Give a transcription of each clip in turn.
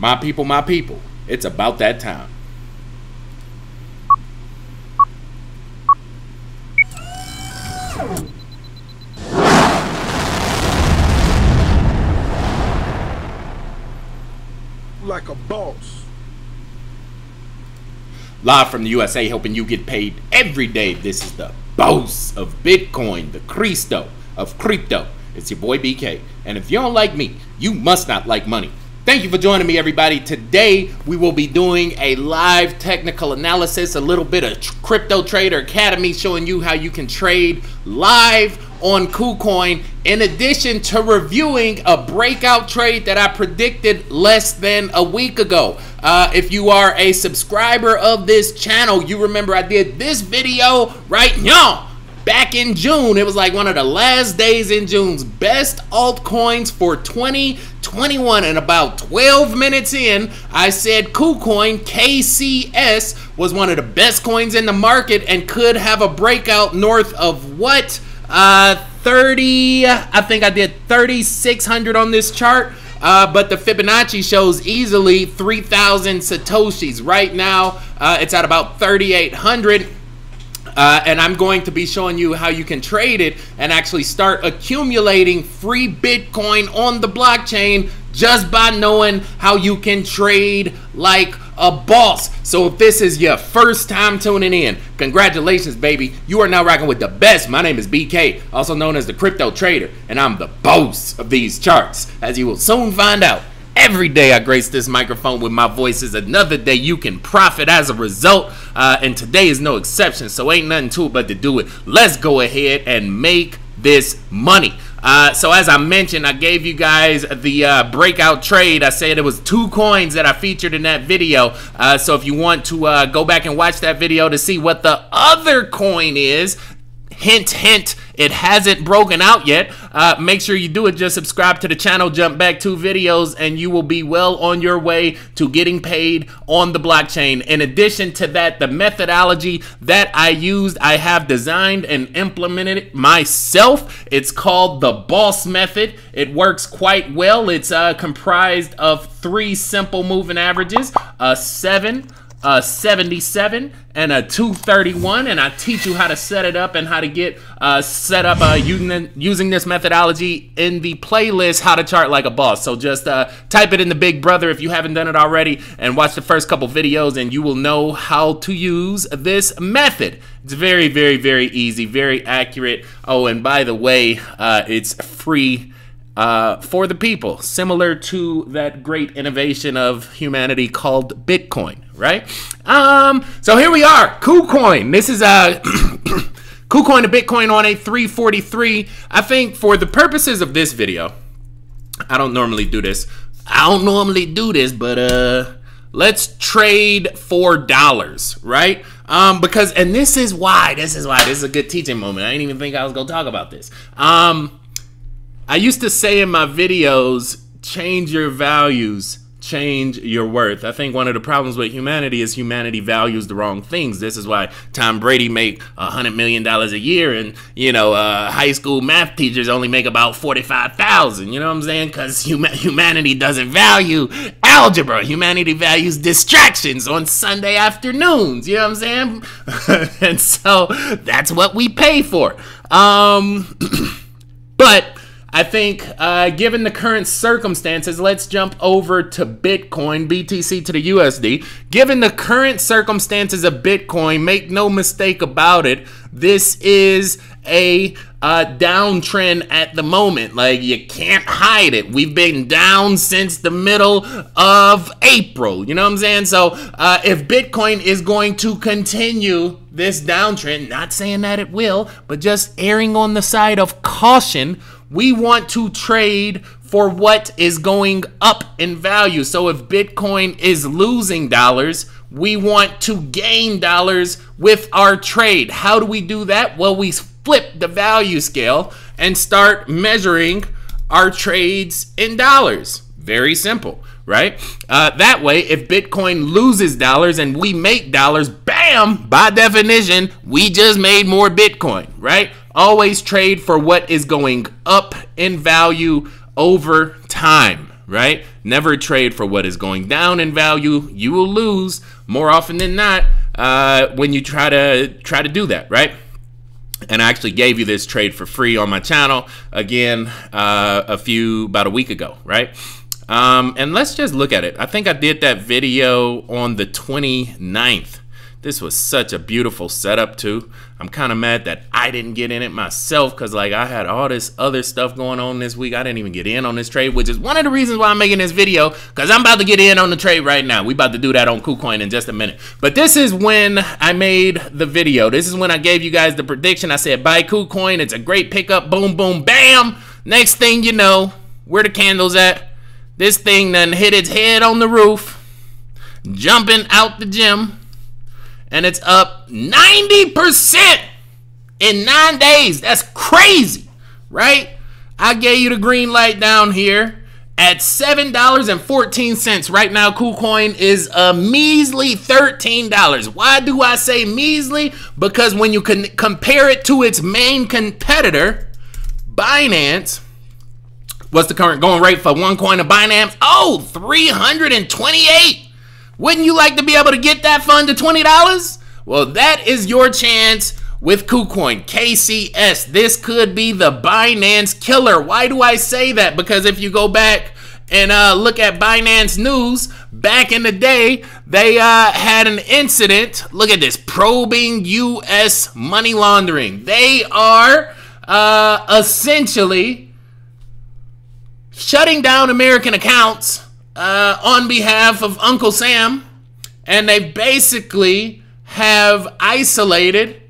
My people, my people. It's about that time. Like a boss. Live from the USA, helping you get paid every day. This is the boss of Bitcoin, the Cristo of crypto. It's your boy BK. And if you don't like me, you must not like money. Thank you for joining me, everybody. Today, we will be doing a live technical analysis, a little bit of Crypto Trader Academy showing you how you can trade live on KuCoin, in addition to reviewing a breakout trade that I predicted less than a week ago. Uh, if you are a subscriber of this channel, you remember I did this video right now back in June. It was like one of the last days in June's best altcoins for 2021. And about 12 minutes in, I said KuCoin KCS was one of the best coins in the market and could have a breakout north of what? Uh, 30, I think I did 3,600 on this chart. Uh, but the Fibonacci shows easily 3,000 Satoshis. Right now, uh, it's at about 3,800. Uh, and I'm going to be showing you how you can trade it and actually start accumulating free Bitcoin on the blockchain just by knowing how you can trade like a boss. So if this is your first time tuning in, congratulations, baby. You are now rocking with the best. My name is BK, also known as the Crypto Trader, and I'm the boss of these charts, as you will soon find out. Every day I grace this microphone with my voice is another day you can profit as a result. Uh, and today is no exception, so ain't nothing to it but to do it. Let's go ahead and make this money. Uh, so as I mentioned, I gave you guys the uh, breakout trade. I said it was two coins that I featured in that video. Uh, so if you want to uh, go back and watch that video to see what the other coin is, hint, hint, it hasn't broken out yet. Uh, make sure you do it. Just subscribe to the channel, jump back two videos, and you will be well on your way to getting paid on the blockchain. In addition to that, the methodology that I used, I have designed and implemented it myself. It's called the Boss Method. It works quite well. It's uh, comprised of three simple moving averages, a seven, a 77 and a 231 and I teach you how to set it up and how to get uh, set up uh, using, using this methodology in the playlist how to chart like a boss. So just uh, type it in the big brother if you haven't done it already and watch the first couple videos and you will know how to use this method. It's very very very easy very accurate. Oh and by the way uh, it's free uh, for the people, similar to that great innovation of humanity called Bitcoin, right? Um, so here we are, KuCoin. This is a KuCoin to Bitcoin on a 343. I think for the purposes of this video, I don't normally do this. I don't normally do this, but uh, let's trade for dollars, right? Um, because and this is why, this is why, this is a good teaching moment. I didn't even think I was gonna talk about this. Um, I used to say in my videos, change your values, change your worth. I think one of the problems with humanity is humanity values the wrong things. This is why Tom Brady make a hundred million dollars a year, and you know, uh, high school math teachers only make about forty-five thousand. You know what I'm saying? Because hum- humanity doesn't value algebra. Humanity values distractions on Sunday afternoons. You know what I'm saying? and so that's what we pay for. Um, but I think, uh, given the current circumstances, let's jump over to Bitcoin, BTC to the USD. Given the current circumstances of Bitcoin, make no mistake about it, this is a uh, downtrend at the moment. Like, you can't hide it. We've been down since the middle of April. You know what I'm saying? So, uh, if Bitcoin is going to continue this downtrend, not saying that it will, but just erring on the side of caution we want to trade for what is going up in value. So if Bitcoin is losing dollars, we want to gain dollars with our trade. How do we do that? Well, we flip the value scale and start measuring our trades in dollars. Very simple, right? Uh, that way, if Bitcoin loses dollars and we make dollars, bam, by definition, we just made more Bitcoin, right? Always trade for what is going up in value over time, right? Never trade for what is going down in value. You will lose more often than not uh, when you try to try to do that, right? And I actually gave you this trade for free on my channel again uh, a few about a week ago, right? Um, and let's just look at it. I think I did that video on the 29th. This was such a beautiful setup too. I'm kind of mad that I didn't get in it myself because like I had all this other stuff going on this week. I didn't even get in on this trade, which is one of the reasons why I'm making this video because I'm about to get in on the trade right now. We about to do that on KuCoin in just a minute. But this is when I made the video. This is when I gave you guys the prediction. I said buy KuCoin. It's a great pickup. Boom, boom, bam. Next thing you know, where the candles at? This thing done hit its head on the roof, jumping out the gym and it's up 90% in nine days. That's crazy, right? I gave you the green light down here at $7.14. Right now, KuCoin is a measly $13. Why do I say measly? Because when you can compare it to its main competitor, Binance, what's the current going rate for one coin of Binance? Oh, 328. Wouldn't you like to be able to get that fund to $20? Well, that is your chance with KuCoin, KCS. This could be the Binance killer. Why do I say that? Because if you go back and uh, look at Binance News, back in the day, they uh, had an incident. Look at this probing U.S. money laundering. They are uh, essentially shutting down American accounts uh, on behalf of Uncle Sam, and they basically have isolated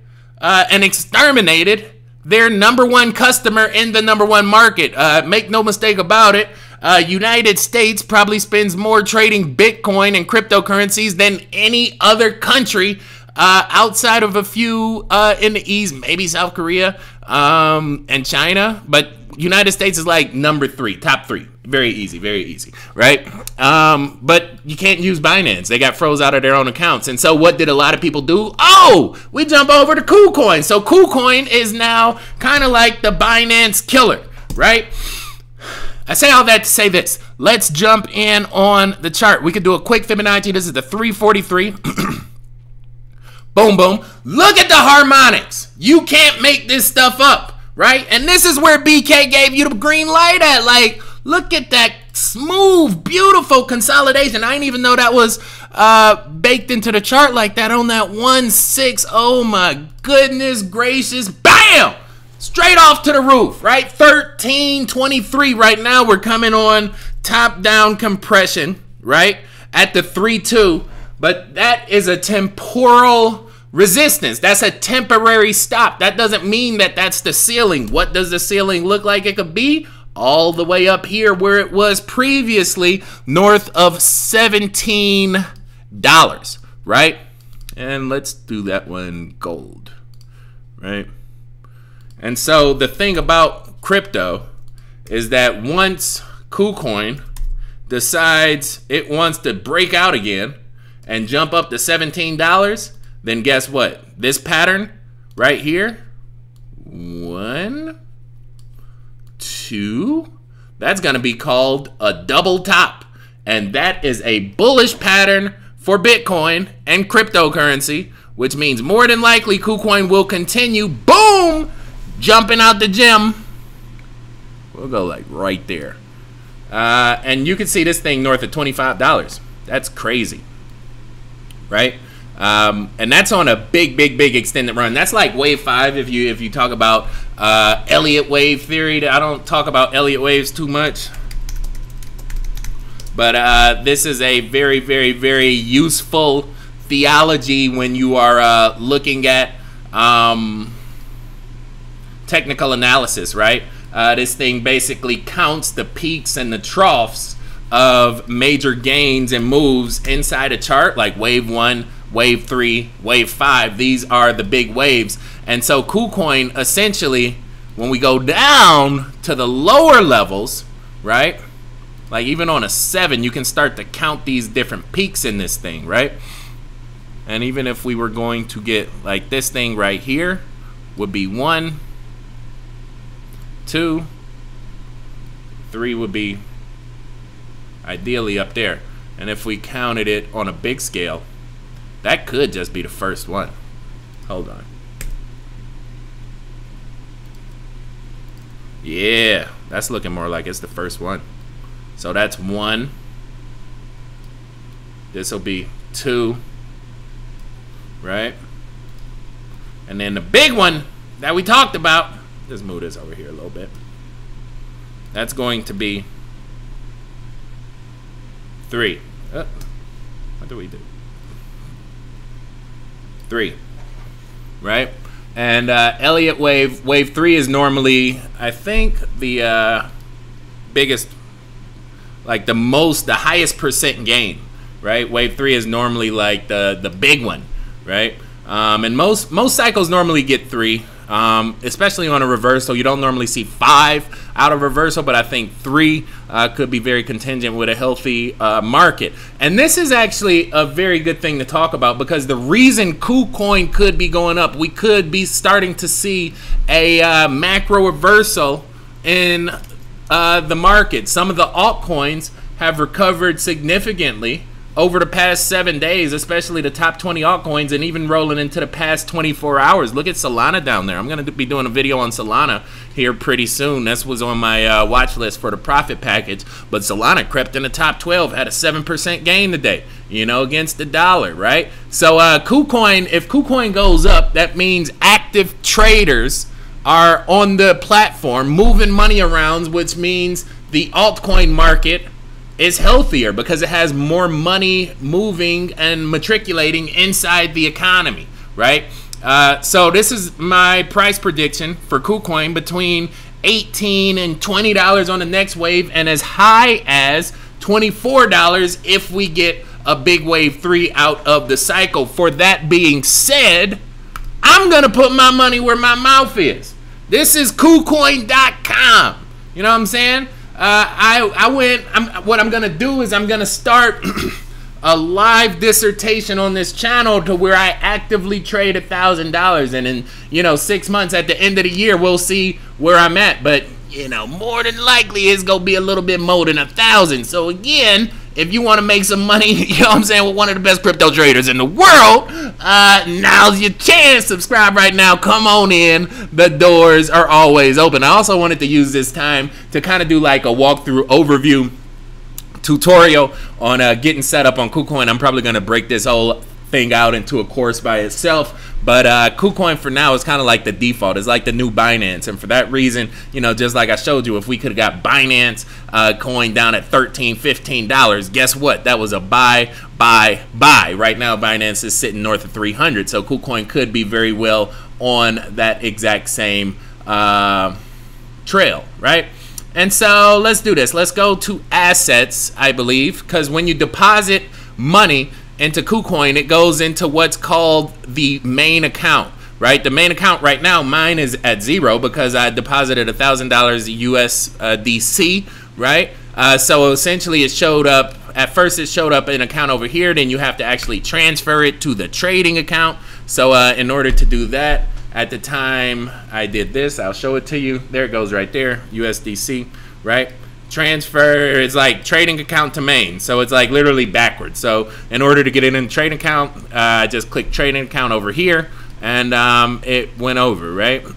uh, and exterminated their number one customer in the number one market. Uh, make no mistake about it. Uh, United States probably spends more trading Bitcoin and cryptocurrencies than any other country uh, outside of a few uh, in the East, maybe South Korea um, and China. But United States is like number three, top three. Very easy, very easy, right? Um, but you can't use Binance. They got froze out of their own accounts. And so what did a lot of people do? Oh, we jump over to KuCoin. So KuCoin is now kind of like the Binance killer, right? I say all that to say this. Let's jump in on the chart. We could do a quick Fibonacci. This is the 343. boom, boom. Look at the harmonics. You can't make this stuff up, right? And this is where BK gave you the green light at. Like, Look at that smooth, beautiful consolidation. I didn't even know that was uh, baked into the chart like that on that 1-6. Oh my goodness gracious. Bam! Straight off to the roof, right? 1323 right now. We're coming on top-down compression, right? At the 3-2. But that is a temporal resistance. That's a temporary stop. That doesn't mean that that's the ceiling. What does the ceiling look like it could be? All the way up here where it was previously north of $17, right? And let's do that one gold, right? And so the thing about crypto is that once KuCoin decides it wants to break out again and jump up to $17, then guess what? This pattern right here, one, two, that's going to be called a double top. And that is a bullish pattern for Bitcoin and cryptocurrency, which means more than likely KuCoin will continue, boom, jumping out the gym. We'll go like right there. Uh, and you can see this thing north of $25. That's crazy, right? Um, and that's on a big, big, big extended run. That's like wave five if you if you talk about uh, Elliott wave theory. I don't talk about Elliott waves too much, but uh, this is a very, very, very useful theology when you are uh, looking at um, technical analysis. Right? Uh, this thing basically counts the peaks and the troughs of major gains and moves inside a chart, like wave one wave three, wave five. These are the big waves. And so KuCoin essentially, when we go down to the lower levels, right? Like even on a seven, you can start to count these different peaks in this thing, right? And even if we were going to get like this thing right here, would be one, two, three would be ideally up there. And if we counted it on a big scale, that could just be the first one. Hold on. Yeah, that's looking more like it's the first one. So that's one. This will be two. Right? And then the big one that we talked about, let's move this over here a little bit. That's going to be three. Uh, what do we do? Three. Right? And uh, Elliott wave, wave three is normally, I think, the uh, biggest, like the most, the highest percent gain, right? Wave three is normally like the the big one, right? Um, and most most cycles normally get three um, especially on a reversal. You don't normally see five out of reversal, but I think three uh, could be very contingent with a healthy uh, market. And this is actually a very good thing to talk about because the reason KuCoin could be going up, we could be starting to see a uh, macro reversal in uh, the market. Some of the altcoins have recovered significantly over the past seven days, especially the top 20 altcoins, and even rolling into the past 24 hours. Look at Solana down there. I'm going to be doing a video on Solana here pretty soon. This was on my uh, watch list for the profit package, but Solana crept in the top 12, had a 7% gain today, you know, against the dollar, right? So, uh, KuCoin, if KuCoin goes up, that means active traders are on the platform moving money around, which means the altcoin market is healthier because it has more money moving and matriculating inside the economy, right? Uh, so this is my price prediction for KuCoin between 18 and 20 dollars on the next wave, and as high as 24 dollars if we get a big wave three out of the cycle. For that being said, I'm gonna put my money where my mouth is. This is KuCoin.com. You know what I'm saying? Uh, I I went. I'm, what I'm gonna do is I'm gonna start a live dissertation on this channel to where I actively trade a thousand dollars, and in you know six months at the end of the year we'll see where I'm at. But you know more than likely it's gonna be a little bit more than a thousand. So again, if you want to make some money, you know what I'm saying, with one of the best crypto traders in the world, uh, now's your chance. Subscribe right now. Come on in. The doors are always open. I also wanted to use this time to kind of do like a walkthrough overview tutorial on uh, getting set up on KuCoin. I'm probably going to break this whole thing out into a course by itself. But uh, KuCoin for now is kind of like the default. It's like the new Binance. And for that reason, you know, just like I showed you, if we could have got Binance uh, coin down at $13, $15, guess what? That was a buy, buy, buy. Right now, Binance is sitting north of 300. So KuCoin could be very well on that exact same uh, trail, right? And so let's do this. Let's go to assets, I believe, because when you deposit money, into KuCoin, it goes into what's called the main account, right? The main account right now, mine is at zero because I deposited a thousand dollars USDC, uh, right? Uh, so essentially, it showed up. At first, it showed up an account over here. Then you have to actually transfer it to the trading account. So uh, in order to do that, at the time I did this, I'll show it to you. There it goes right there, USDC, right? Transfer it's like trading account to main. So it's like literally backwards. So in order to get it in the trading account uh, just click trading account over here and um, it went over right?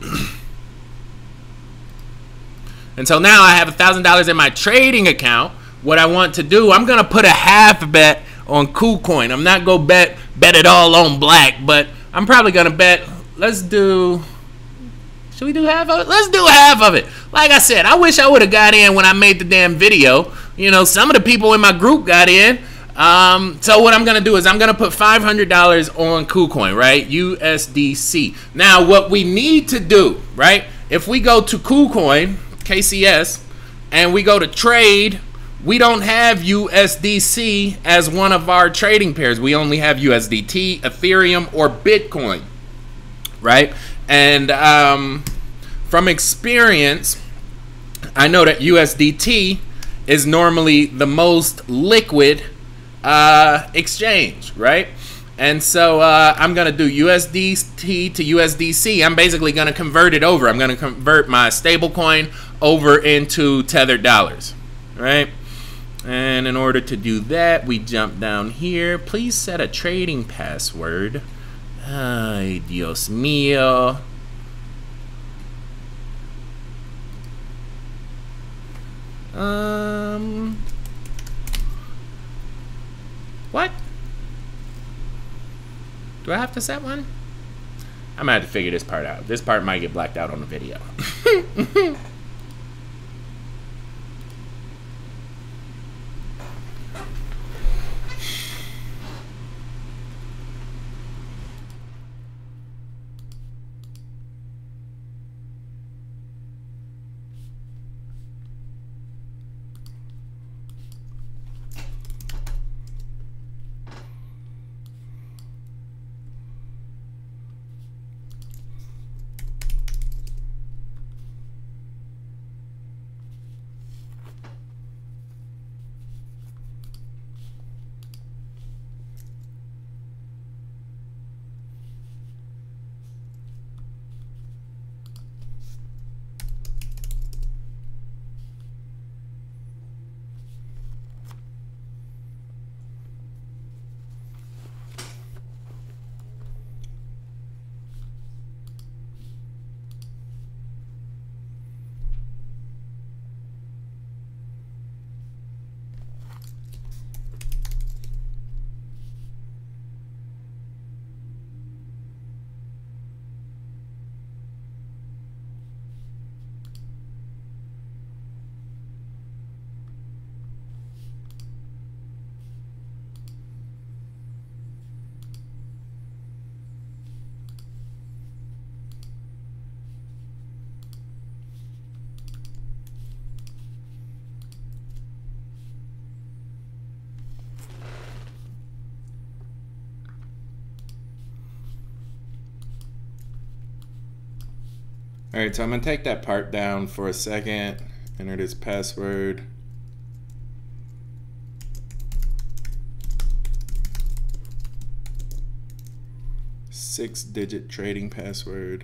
And so now I have a thousand dollars in my trading account. What I want to do I'm gonna put a half bet on KuCoin. I'm not gonna bet bet it all on black but I'm probably gonna bet let's do should we do half of it? Let's do half of it. Like I said, I wish I would have got in when I made the damn video. You know, some of the people in my group got in. Um, so what I'm gonna do is I'm gonna put $500 on KuCoin, right? USDC. Now, what we need to do, right? If we go to KuCoin, KCS, and we go to trade, we don't have USDC as one of our trading pairs. We only have USDT, Ethereum, or Bitcoin, right? And um, from experience, I know that USDT is normally the most liquid uh, exchange, right? And so uh, I'm going to do USDT to USDC. I'm basically going to convert it over. I'm going to convert my stablecoin over into tethered dollars, right? And in order to do that, we jump down here. Please set a trading password. Ay, Dios mío. Um. What? Do I have to set one? I'm gonna have to figure this part out. This part might get blacked out on the video. All right, so I'm gonna take that part down for a second. Enter this password. Six digit trading password.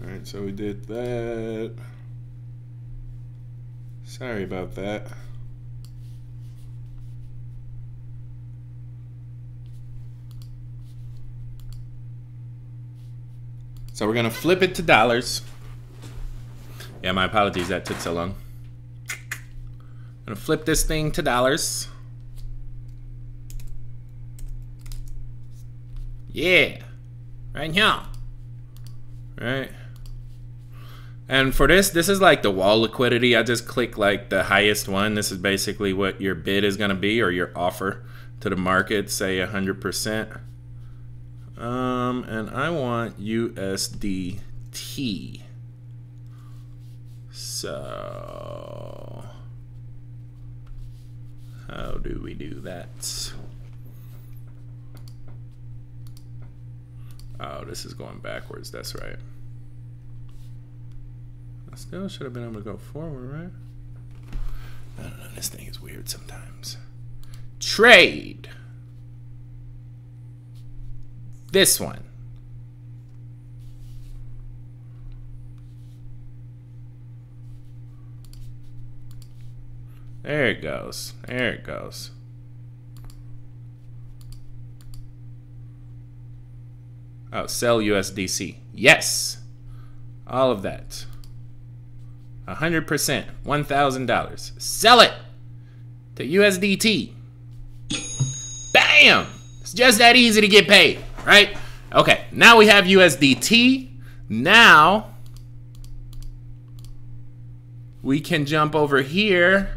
Alright, so we did that. Sorry about that. So we're gonna flip it to dollars. Yeah, my apologies that took so long. I'm gonna flip this thing to dollars. Yeah, right here. Right. And for this, this is like the wall liquidity. I just click like the highest one. This is basically what your bid is going to be or your offer to the market, say 100%. Um, and I want USDT. So, how do we do that? Oh, this is going backwards. That's right. Still should have been able to go forward, right? I don't know. This thing is weird sometimes. Trade. This one. There it goes. There it goes. Oh, sell USDC. Yes. All of that. 100%. $1,000. Sell it to USDT. Bam! It's just that easy to get paid, right? Okay, now we have USDT. Now we can jump over here.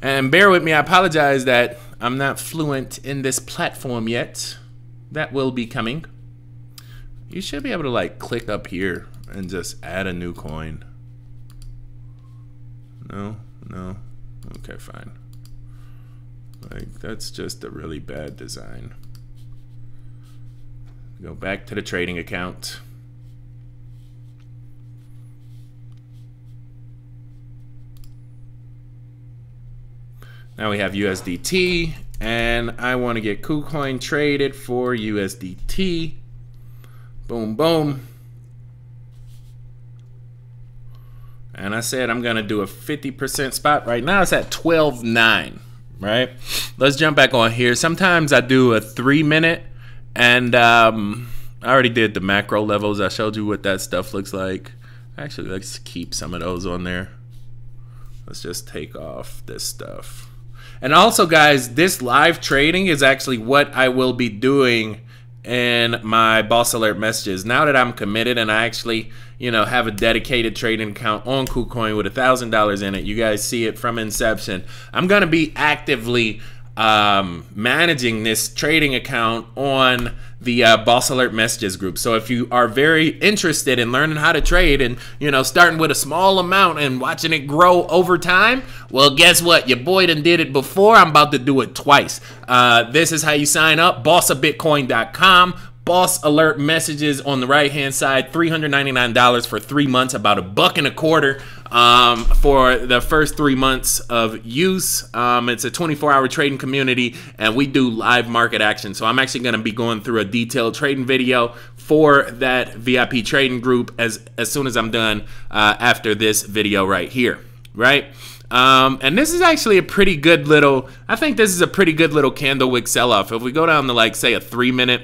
And bear with me, I apologize that I'm not fluent in this platform yet that will be coming. you should be able to like click up here and just add a new coin. No, no. Okay, fine. Like, that's just a really bad design. Go back to the trading account. Now we have USDT, and I want to get KuCoin traded for USDT. Boom, boom. And I said I'm going to do a 50% spot. Right now it's at 12.9, right? Let's jump back on here. Sometimes I do a three minute, and um, I already did the macro levels. I showed you what that stuff looks like. Actually, let's keep some of those on there. Let's just take off this stuff. And also, guys, this live trading is actually what I will be doing in my boss alert messages. Now that I'm committed and I actually, you know, have a dedicated trading account on KuCoin with a thousand dollars in it, you guys see it from inception. I'm gonna be actively um, managing this trading account on the uh, Boss Alert messages group. So if you are very interested in learning how to trade and you know starting with a small amount and watching it grow over time, well, guess what? Your boy done did it before. I'm about to do it twice. Uh, this is how you sign up: bossofbitcoin.com boss alert messages on the right hand side $399 for three months about a buck and a quarter um, for the first three months of use. Um, it's a 24 hour trading community and we do live market action. So i'm actually going to be going through a detailed trading video for that vip trading group as as soon as i'm done uh, after this video right here right? Um, and this is actually a pretty good little i think this is a pretty good little candle wick sell-off. If we go down to like say a three minute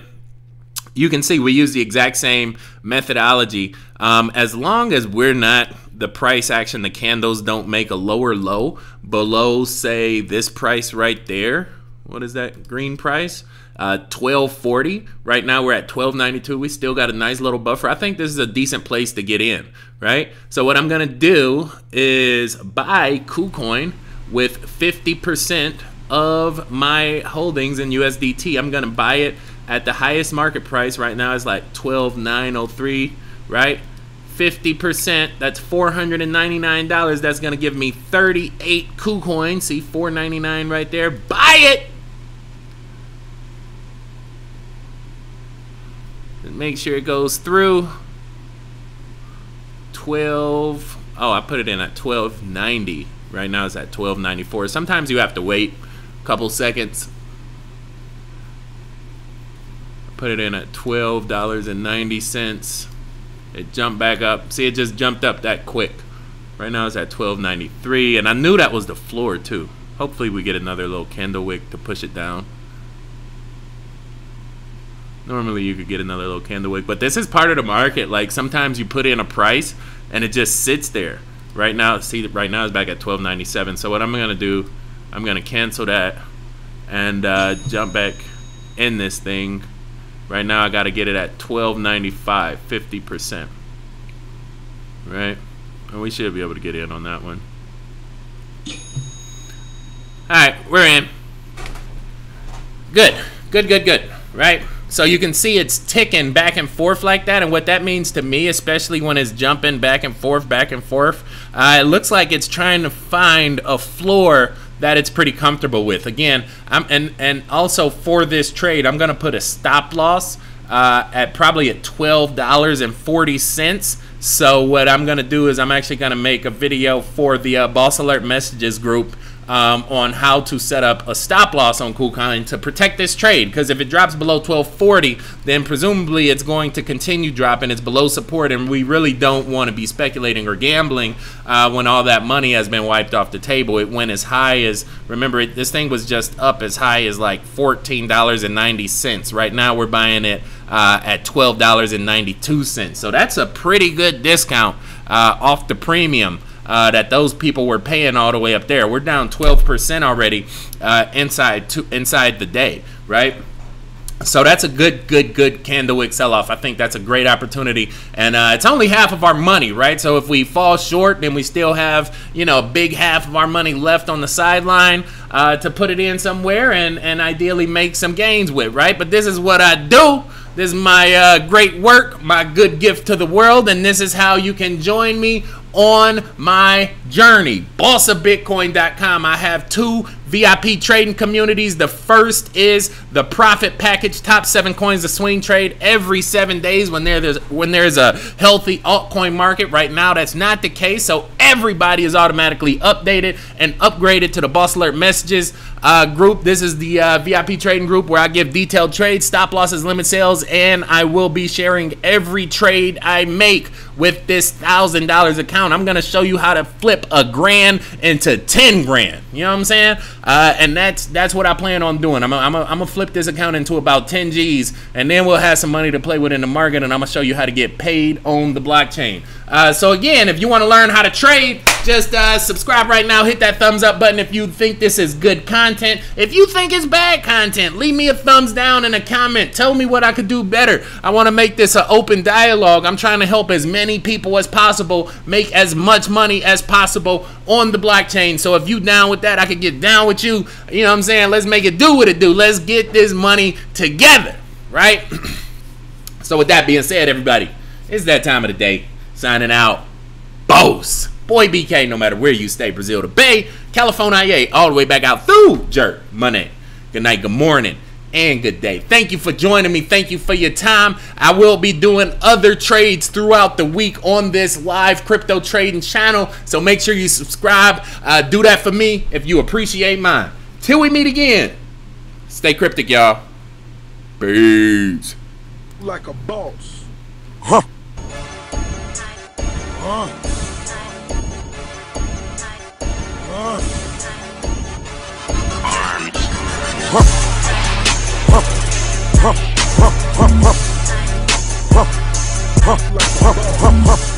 you can see we use the exact same methodology. Um, as long as we're not the price action, the candles don't make a lower low below, say, this price right there. What is that green price? Uh, 1240. Right now we're at 1292. We still got a nice little buffer. I think this is a decent place to get in, right? So what I'm gonna do is buy KuCoin with 50% of my holdings in USDT. I'm gonna buy it at the highest market price right now is like 12903 right 50% that's $499 that's gonna give me 38 KuCoin see 499 right there. Buy it! Make sure it goes through. 12 oh I put it in at 1290 right now it's at 1294 sometimes you have to wait a couple seconds. Put it in at $12.90. It jumped back up. See, it just jumped up that quick. Right now it's at $12.93, and I knew that was the floor too. Hopefully we get another little candle wick to push it down. Normally you could get another little candle wick, but this is part of the market. Like sometimes you put in a price and it just sits there. Right now, see, right now it's back at 12.97. So what I'm gonna do, I'm gonna cancel that and uh, jump back in this thing. Right now I got to get it at 12.95, 50%. Right? And we should be able to get in on that one. Alright, we're in. Good. Good, good, good. Right? So you can see it's ticking back and forth like that. And what that means to me, especially when it's jumping back and forth, back and forth, uh, it looks like it's trying to find a floor that it's pretty comfortable with. Again, I'm and and also for this trade, I'm gonna put a stop loss uh, at probably at twelve dollars and forty cents. So what I'm gonna do is I'm actually gonna make a video for the uh, Boss Alert Messages group um, on how to set up a stop loss on KuCoin to protect this trade. Because if it drops below 1240, then presumably it's going to continue dropping. It's below support, and we really don't want to be speculating or gambling uh, when all that money has been wiped off the table. It went as high as, remember, it, this thing was just up as high as like $14.90. Right now we're buying it uh, at $12.92. So that's a pretty good discount uh, off the premium uh, that those people were paying all the way up there. We're down 12% already uh, inside to, inside the day, right? So that's a good, good, good candle wick sell-off. I think that's a great opportunity, and uh, it's only half of our money, right? So if we fall short, then we still have, you know, a big half of our money left on the sideline uh, to put it in somewhere and and ideally make some gains with, right? But this is what I do This is my uh, great work, my good gift to the world, and this is how you can join me on my journey. BossofBitcoin.com. I have two VIP trading communities. The first is the profit package, top seven coins to swing trade every seven days when there's when there's a healthy altcoin market. Right now, that's not the case. So everybody is automatically updated and upgraded to the Boss Alert messages uh, group. This is the uh, VIP trading group where I give detailed trades, stop losses, limit sales, and I will be sharing every trade I make with this thousand dollars account. I'm gonna show you how to flip a grand into ten grand. You know what I'm saying? Uh, and that's that's what I plan on doing. I'm gonna flip this account into about 10 G's, and then we'll have some money to play with in the market, and I'm gonna show you how to get paid on the blockchain. Uh, so again, if you want to learn how to trade, just uh, subscribe right now. Hit that thumbs up button if you think this is good content. If you think it's bad content, leave me a thumbs down in a comment. Tell me what I could do better. I want to make this an open dialogue. I'm trying to help as many people as possible make as much money as possible on the blockchain. So if you down with that, I could get down with you. You know what I'm saying? Let's make it do what it do. Let's get this money together, right? so with that being said, everybody, it's that time of the day. Signing out. Boss. Boy BK, no matter where you stay, Brazil to Bay, California, all the way back out through Jerk. Money. Good night, good morning, and good day. Thank you for joining me. Thank you for your time. I will be doing other trades throughout the week on this live crypto trading channel. So make sure you subscribe. Uh, do that for me if you appreciate mine. Till we meet again, stay cryptic, y'all. Peace. Like a boss. Huh huh Uh. Arms. Let's go.